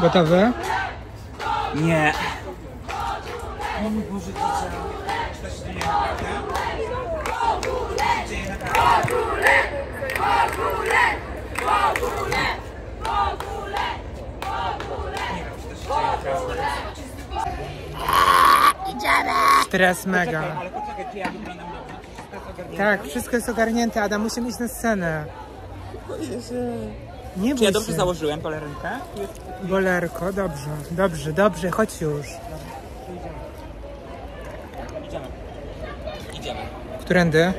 Gotowy? Nie. Stres mega. Dobrze? Czy wszystko jest ogarnięte? Tak, wszystko jest ogarnięte, Adam, musimy iść na scenę. Nie Czy ja dobrze założyłem pelerynkę? Bolerko, dobrze, dobrze, dobrze, chodź już. Idziemy. Idziemy. Którędy?